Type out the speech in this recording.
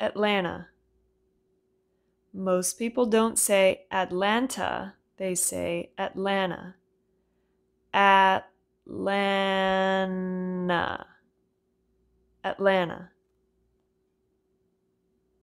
Atlanta. Most people don't say Atlanta, they say Atlanta. Atlanta. Atlanta.